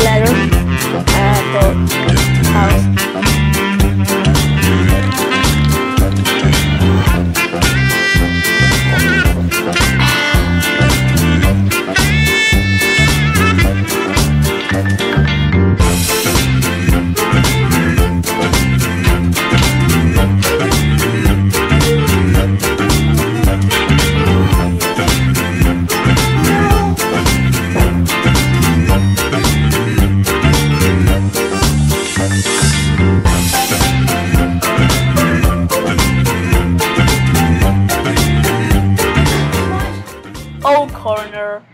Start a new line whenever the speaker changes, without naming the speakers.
claro. manner